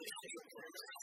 really see your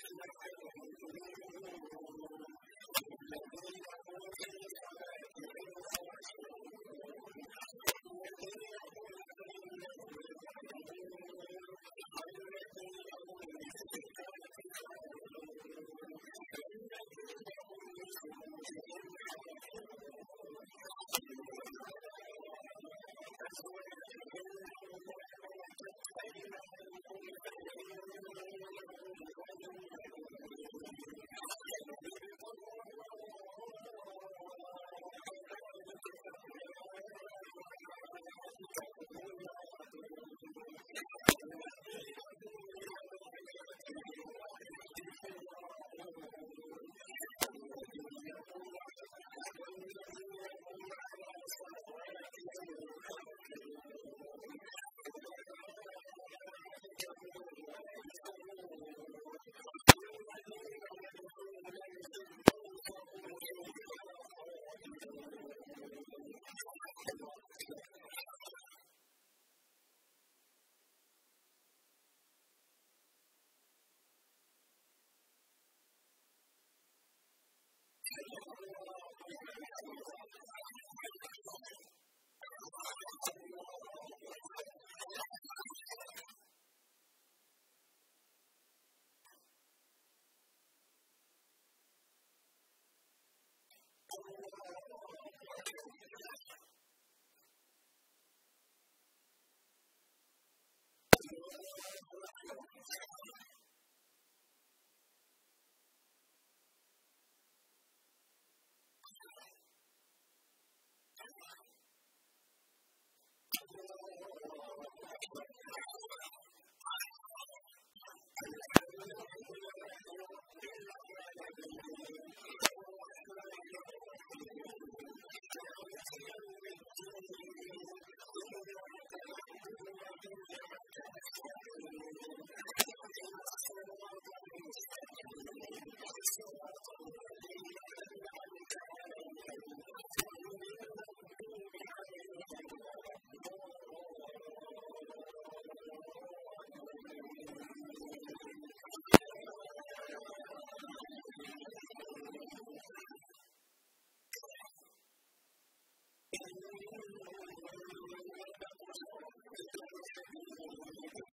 Thank you.